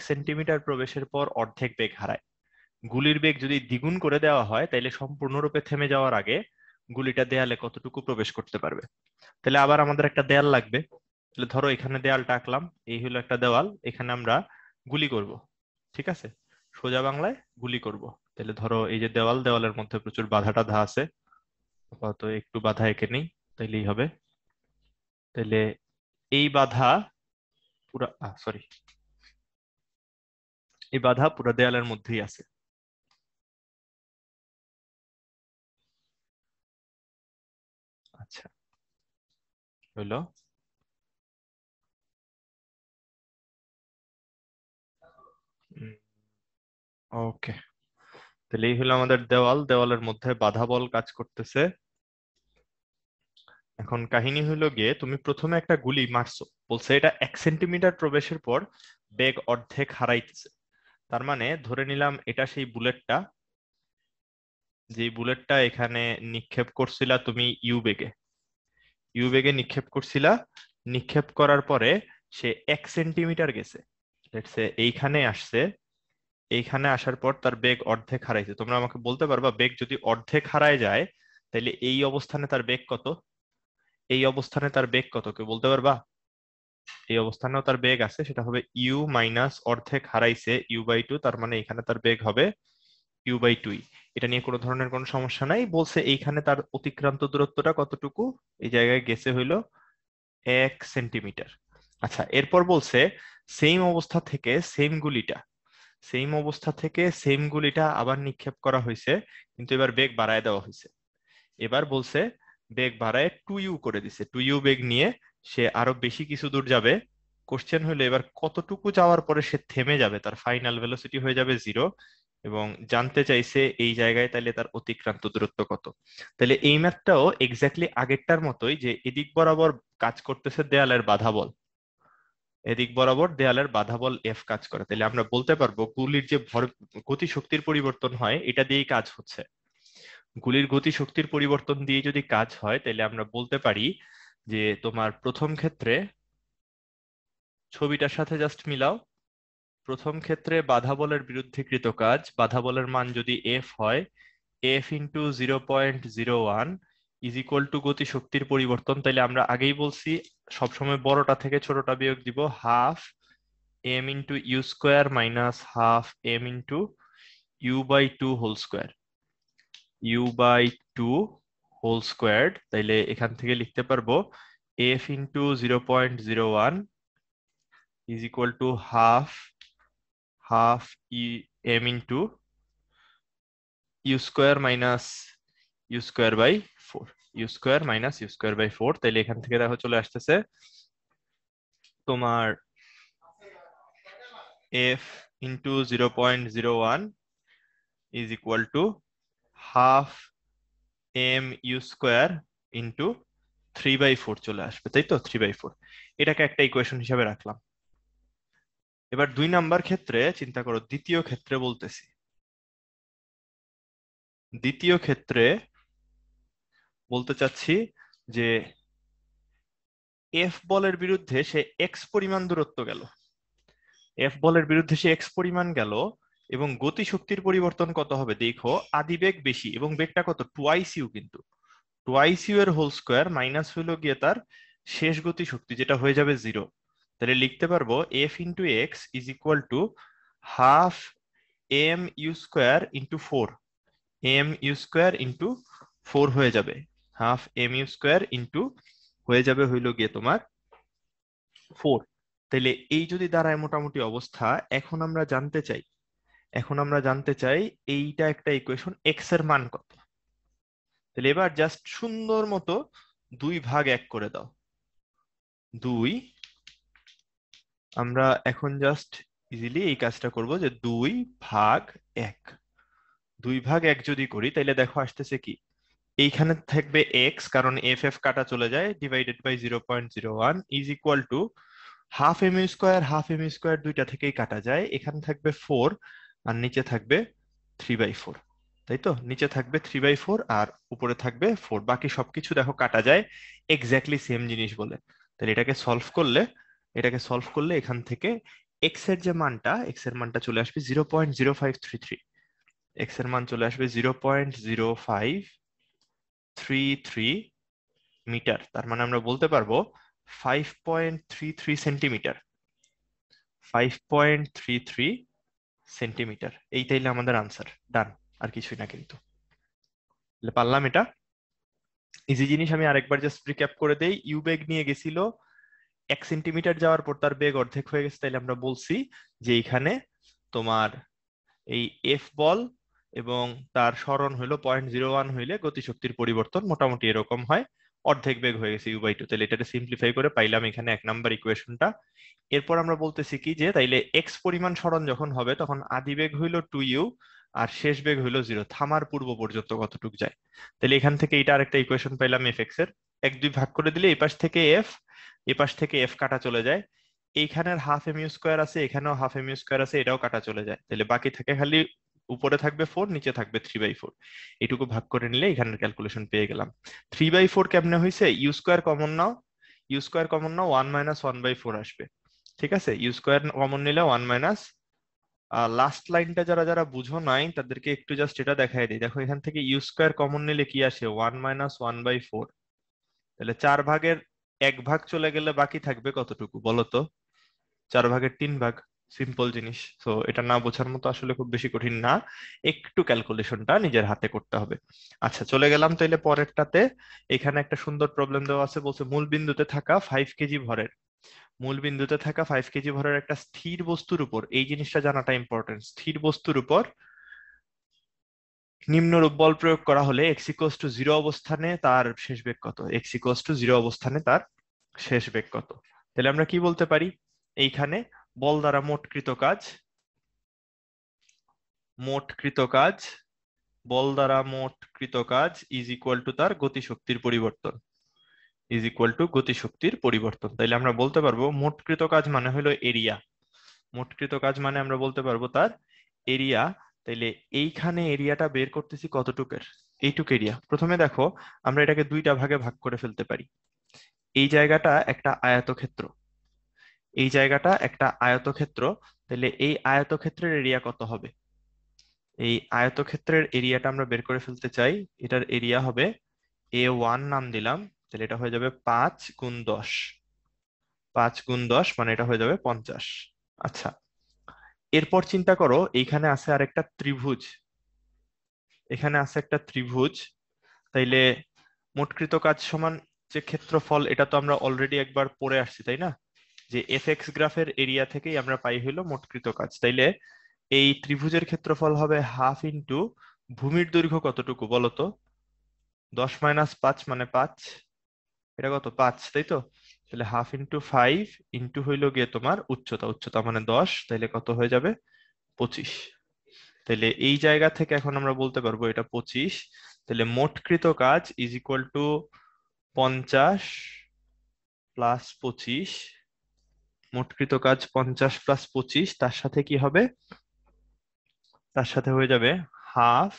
Centimetre প্রবেশের পর অর্ধেক বেগ হারায়। গুলির বেগ যদি দ্বিগুণ করে দেওয়া হয় তাহলে সম্পূর্ণরূপে থেমে যাওয়ার আগে গুলিটা দেয়ালে কতটুকু প্রবেশ করতে পারবে? তাহলে আবার আমাদের একটা দেয়াল লাগবে। তাহলে ধরো এখানে দেয়ালটা আঁকলাম এই হলো একটা দেওয়াল, এখানে আমরা গুলি করব, ঠিক আছে? সোজা বাংলায় গুলি করব। তাহলে ধরো এই যে দেওয়াল, দেওয়ালের মধ্যে প্রচুর বাধা টাধা আছে। আপাতত একটু বাধা এঁকে নেই, তাইলেই হবে। তাহলে এই বাধা পুরা সরি এই বাধা পুরো দেয়ালের মধ্যেই আছে। আচ্ছা। হইল। ওকে। তাহলে এই হলো আমাদের দেওয়াল। দেওয়ালের মধ্যে বাধা বল কাজ করতেছে। এখন কাহিনী হইল গিয়ে, তুমি প্রথমে একটা গুলি মারছো। বলছে এটা এক সেন্টিমিটার প্রবেশের পর বেগ অর্ধেক হারাইতেছে। তার মানে ধরে নিলাম এটা সেই বুলেটটা। যে বুলেটটা এখানে নিক্ষেপ করছিলা তুমি ইউ বেগে। ইউ বেগে নিক্ষেপ করছিলা। নিক্ষেপ করার পরে সে এক সেন্টিমিটার গেছে। এইখানে আসছে। এইখানে আসার পর তার বেগ অর্ধেক হারাইছে। তোমরা আমাকে বলতে পারবা, বেগ যদি অর্ধেক হারায় যায় তাহলে এই অবস্থানে তার বেগ কত? এই অবস্থানে তার বেগ কত? কেউ বলতে পারবা? এই অবস্থানেও তার বেগ আছে, সেটা হবে ইউ মাইনাস অর্ধেক হারাইছে ইউ বাই টু তার মানে এখানে তার বেগ হবে ইউ বাই টুই এটা নিয়ে কোনো ধরনের কোনো সমস্যা নাই, বলছে এইখানে তার অতিক্রান্ত দূরত্বটা কতটুকু? এই জায়গায় গেছে হইল এক সেন্টিমিটার। আচ্ছা এরপর বলছে সেম অবস্থা থেকে সেম গুলিটা সেম অবস্থা থেকে সেম গুলিটা আবার নিক্ষেপ করা হয়েছে, কিন্তু এবার বেগ বাড়ায় দেওয়া হয়েছে। এবার বলছে বেগ বাড়ায় টু ইউ করে দিছে টু ইউ বেগ নিয়ে সে আরও বেশি কিছু দূর যাবে। কোশ্চেন হলো এবার কতটুকু যাওয়ার পরে সে থেমে যাবে? তার ফাইনাল ভেলোসিটি হয়ে যাবে জিরো এবং জানতে চাইছে এই জায়গায় তাহলে তার অতিক্রান্ত দূরত্ব কত। তাহলে এই ম্যাথটাও এক্স্যাক্টলি আগেরটার মতোই যে এদিক বরাবর কাজ করতেছে দেয়ালের বাধা বল। এদিক বরাবর দেয়ালের বাধা বল এফ কাজ করে। তাহলে আমরা বলতে পারব গুলির যে ভর গতি শক্তির পরিবর্তন হয়, এটা দিয়েই কাজ হচ্ছে। গুলির গতি শক্তির পরিবর্তন দিয়ে যদি কাজ হয় তাহলে আমরা বলতে পারি যে তোমার প্রথম ক্ষেত্রে ছবিটার সাথে জাস্ট মিলাও। প্রথম ক্ষেত্রে বাধা বলের বিরুদ্ধে কৃত কাজ। বাধা বলের মান যদি এফ হয় F into zero point zero one is equal to গতি শক্তির পরিবর্তন। তাইলে আমরা আগেই বলছি, সবসময় বড়টা থেকে ছোটটা বিয়োগ দিব। Half M into U square minus half M into U by two whole square U by two whole squared তাইলে এখান থেকে লিখতে পারব F into zero point zero one is equal to half half E M into U square minus U square by four U square minus U square by four তাইলে এখান থেকে দেখো চলে আসতেছে তোমার F into zero point zero one is equal to half M U square into three by four চলে আসবে, তাই তো? থ্রি বাই ফোর এটাকে একটা ইকুয়েশন হিসাবে রাখলাম। এবার দুই নাম্বার ক্ষেত্রে, চিন্তা করো, দ্বিতীয় ক্ষেত্রে বলতেছি। দ্বিতীয় ক্ষেত্রে বলতে চাচ্ছি যে এফ বলের বিরুদ্ধে সে এক্স পরিমাণ দূরত্ব গেল। এফ বলের বিরুদ্ধে সে এক্স পরিমাণ গেল এবং গতি শক্তির পরিবর্তন কত হবে? দেখো, আদি বেগ বেশি এবং বেগটা কত? টুয়াইস ইউ কিন্তু। টুয়াইস ইউ এর হোল স্কোয়ার মাইনাস হইল গিয়ে তার শেষ গতি শক্তি যেটা হয়ে যাবে জিরো তাহলে লিখতে পারব F into X is equal to half M U square into four M U square into four হয়ে যাবে। Half M U square into হয়ে যাবে হইল গিয়ে তোমার ফোর তাহলে এই যদি দাঁড়ায় মোটামুটি অবস্থা, এখন আমরা জানতে চাই এখন আমরা জানতে চাই এইটা একটা ইকুয়েশন এক্সের মান কত? তাহলে এবার জাস্ট সুন্দর মতো দুই ভাগ এক করে দাও। দুই, আমরা এখন জাস্ট ইজিলি এই কাজটা করব যে দুই ভাগ এক। দুই ভাগ এক যদি করি তাহলে দেখো আসতেছে কি? এইখানে থাকবে এক্স কারণ এফ এফ কাটা চলে যায় divided by zero point zero one is equal to half M square half M square দুইটা থেকেই কাটা যায়। এখানে থাকবে ফোর আর নিচে থাকবে থ্রি বাই ফোর তাই তো? নিচে থাকবে থ্রি বাই ফোর আর উপরে থাকবে ফোর বাকি সবকিছু দেখো কাটা যায় এক্স্যাক্টলি সেম জিনিস বলে। তাহলে এটাকে সলভ করলে, এটাকে সলভ করলে এখান থেকে এক্সের যে মানটা এক্সের মানটা চলে আসবে zero point zero five three three এক্সের মান চলে আসবে zero point zero five three three meter তার মানে আমরা বলতে পারব five point three three centimeter five point three three centimeter. এই তাইলে আমাদের আনসার ডান আর কিছুই না কিন্তু। পারলাম এটা? ইজি জিনিস, আমি আরেকবার জাস্ট রিক্যাপ করে দেই। ইউ বেগ নিয়ে গেছিল। এক সেন্টিমিটার যাওয়ার পর তার বেগ অর্ধেক হয়ে গেছে, তাইলে আমরা বলছি যে এইখানে তোমার এই এফ বল এবং তার স্মরণ হইল পয়েন্ট জিরো ওয়ান হইলে গতিশক্তির পরিবর্তন। মোটামুটি এরকম হয়। অর্ধেক বেগ হয়ে গেছে ইউ বাই টু তাহলে এটাকে সিম্পলিফাই করে পাইলাম এখানে এক নাম্বার ইকুয়েশনটা এরপর আমরা বলতেছি কি যে, তাইলে এক্স পরিমাণ স্মরণ যখন হবে, তখন আদি বেগ হইল টু ইউ আর শেষ বেগ হইল জিরো থামার পূর্ব পর্যন্ত কতটুক যায়? তাহলে এখান থেকে এটা আরেকটা ইকুয়েশন পাইলাম এফ এক্সের। এক, দুই ভাগ করে দিলে এপাশ থেকে এফ এপাশ থেকে এফ কাটা চলে যায়। এইখানের হাফ এম ইউ স্কোয়ার আছে, এখানেও হাফ এম ইউ স্কোয়ার আছে, এটাও কাটা চলে যায়। তাহলে বাকি থাকে খালি উপরে থাকবে ফোর নিচে থাকবে থ্রি বাই ফোর এটুকু ভাগ করে নিলে এখানের ক্যালকুলেশন পেয়ে গেলাম। থ্রি বাই ফোর কেমনে হয়েছে ইউ স্কোয়ার কমন নাও। U square common now one minus one by four আসবে। ঠিক আছে? ইউ স্কোয়ার কমন নিলে ওয়ান মাইনাস লাস্ট লাইনটা যারা যারা বুঝো নাই, তাদেরকে একটু জাস্ট এটা দেখাই দিই। দেখো, এখান থেকে ইউ স্কোয়ার কমন নিলে কি আসে? One minus one by four তাহলে চার ভাগের এক ভাগ চলে গেলে বাকি থাকবে কতটুকু বলো তো? চার ভাগের তিন ভাগ। সিম্পল জিনিস। তো এটা না বোঝার মতো আসলে খুব বেশি কঠিন না। একটু ক্যালকুলেশনটা নিজের হাতে করতে হবে। আচ্ছা চলে গেলাম তাইলে পরেরটাতে। এখানে একটা সুন্দর প্রবলেম দেওয়া আছে, বলছে মূল বিন্দুতে থাকা ফাইভ কেজি ভরের। মূল বিন্দুতে থাকা ফাইভ কেজি ভরের একটা স্থির বস্তুর উপর, এই জিনিসটা জানাটা ইম্পর্টেন্ট স্থির বস্তুর উপর নিম্নরূপ বল প্রয়োগ করা হলে এক্সিকোস টু জিরো অবস্থানে তার শেষ বেগ কত? এক্সিকোস টু জিরো অবস্থানে তার শেষ বেগ কত? তাহলে আমরা কি বলতে পারি? এইখানে বল দ্বারা মোটকৃত কাজ। মোটকৃত কাজ, বল দ্বারা মোটকৃত কাজ ইজ ইকুয়াল টু তার গতিশক্তির পরিবর্তন। ইজ ইকুয়াল টু গতিশক্তির পরিবর্তন। তাইলে আমরা বলতে পারব মোটকৃত কাজ মানে হলো এরিয়া মোটকৃত কাজ মানে আমরা বলতে পারব তার এরিয়া তাইলে এইখানে এরিয়াটা বের করতেছি কতটুকের? এইটুক এরিয়া প্রথমে দেখো, আমরা এটাকে দুইটা ভাগে ভাগ করে ফেলতে পারি। এই জায়গাটা একটা আয়তক্ষেত্র। এই জায়গাটা একটা আয়তক্ষেত্র, তাহলে এই আয়তক্ষেত্রের এরিয়া কত হবে? এই আয়তক্ষেত্রের এরিয়াটা আমরা বের করে ফেলতে চাই। এটার এরিয়া হবে এ ওয়ান নাম দিলাম, তাহলে এটা হয়ে যাবে পাঁচ গুণ দশ। পাঁচ গুণ দশ মানে এটা হয়ে যাবে পঞ্চাশ। আচ্ছা এরপর চিন্তা করো, এইখানে আছে আর একটা ত্রিভুজ। এখানে আছে একটা ত্রিভুজ, তাইলে মোটকৃত কাজ সমান যে ক্ষেত্রফল, এটা তো আমরা অলরেডি একবার পড়ে আসছি, তাই না? যে এফ এক্স গ্রাফের এরিয়া থেকেই আমরা পাই হইল মোটকৃত কাজ। তাইলে এই ত্রিভুজের ক্ষেত্রফল হবে হাফ ইন্টু ভূমির দৈর্ঘ্য কতটুকু বলতো? দশ মাইনাস পাঁচ মানে পাঁচ। এটা কত? পাঁচ তাই তো তাহলে হাফ ইন্টু ফাইভ ইন্টু হইল গিয়ে তোমার উচ্চতা। উচ্চতা মানে দশ তাহলে কত হয়ে যাবে? পঁচিশ। তাহলে এই জায়গা থেকে এখন আমরা বলতে পারব এটা পঁচিশ। তাহলে মোটকৃত কাজ ইজ ইকুয়াল টু পঞ্চাশ প্লাস পঁচিশ। মোটকৃত কাজ পঞ্চাশ প্লাস পঁচিশ, তার সাথে কি হবে? তার সাথে হয়ে যাবে হাফ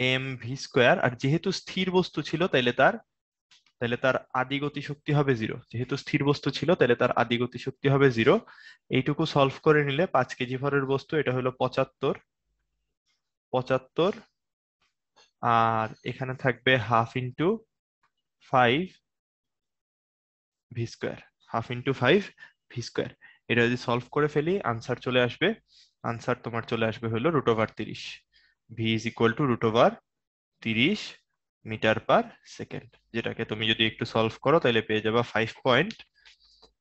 এম ভি স্কোয়ার আর যেহেতু স্থির বস্তু ছিল, তাইলে তার তাহলে তার আদি গতি শক্তি হবে জিরো যেহেতু স্থির বস্তু ছিল তাহলে তার আদি গতি শক্তি হবে জিরো এইটুকু সলভ করে নিলে পাঁচ কেজি ভরের বস্তু, এটা হলো পঁচাত্তর। পঁচাত্তর, আর এখানে থাকবে half into five V square half into five V square এটা যদি সলভ করে ফেলি আনসার চলে আসবে। আনসার তোমার চলে আসবে হলো রুট ওভার তিরিশ। V is equal to root over তিরিশ মিটার পার সেকেন্ড যেটাকে তুমি যদি একটু সলভ করো, তাহলে পেয়ে যাবা ফাইভ পয়েন্ট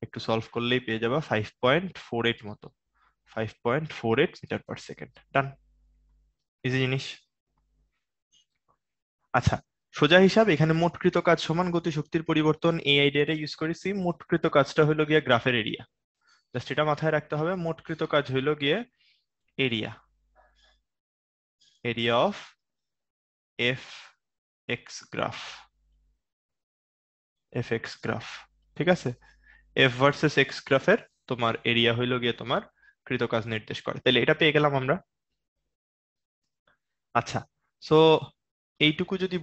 একটু সলভ করলেই পেয়ে যাবা ফাইভ পয়েন্ট ফোর এইট মতো। Five point four eight meter per second done easy জিনিস। আচ্ছা সোজা হিসাব, এখানে মোটকৃত কাজ সমান গতি শক্তির পরিবর্তন এই আইডিয়াটা ইউজ করেছি। মোটকৃত কাজটা হলো গিয়ে গ্রাফের এরিয়া জাস্ট এটা মাথায় রাখতে হবে মোটকৃত কাজ হইল গিয়ে area area of F X graph F X graph ঠিক আছে? এফ ভার্সেস এক্স গ্রাফের তোমার এরিয়া হইল গিয়ে তোমার কৃত কাজ নির্দেশ করে। তাহলে এটা পেয়ে গেলাম আমরা। আচ্ছা সো এইটুকু যদি